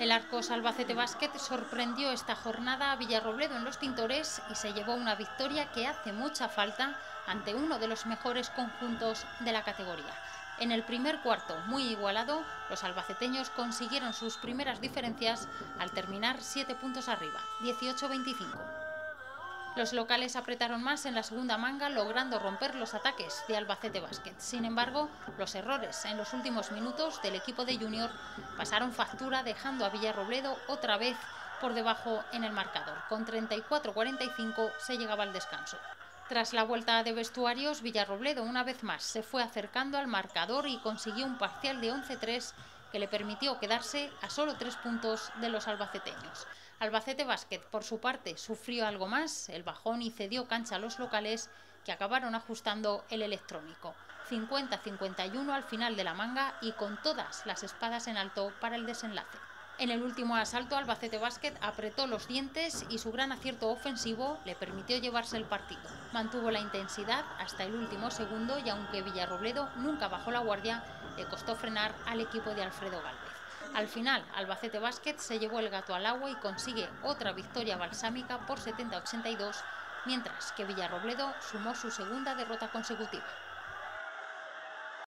El Arcos Albacete Basket sorprendió esta jornada a Villarrobledo en los Tintores y se llevó una victoria que hace mucha falta ante uno de los mejores conjuntos de la categoría. En el primer cuarto, muy igualado, los albaceteños consiguieron sus primeras diferencias al terminar 7 puntos arriba, 18-25. Los locales apretaron más en la segunda manga, logrando romper los ataques de Albacete Basket. Sin embargo, los errores en los últimos minutos del equipo de Junior pasaron factura, dejando a Villarrobledo otra vez por debajo en el marcador. Con 34-45 se llegaba al descanso. Tras la vuelta de vestuarios, Villarrobledo una vez más se fue acercando al marcador y consiguió un parcial de 11-3 que le permitió quedarse a solo tres puntos de los albaceteños. Albacete Basket, por su parte, sufrió algo más, el bajón y cedió cancha a los locales que acabaron ajustando el electrónico. 50-51 al final de la manga y con todas las espadas en alto para el desenlace. En el último asalto, Albacete Basket apretó los dientes y su gran acierto ofensivo le permitió llevarse el partido. Mantuvo la intensidad hasta el último segundo y aunque Villarrobledo nunca bajó la guardia, le costó frenar al equipo de Alfredo Galvez. Al final, Albacete Basket se llevó el gato al agua y consigue otra victoria balsámica por 70-82, mientras que Villarrobledo sumó su segunda derrota consecutiva.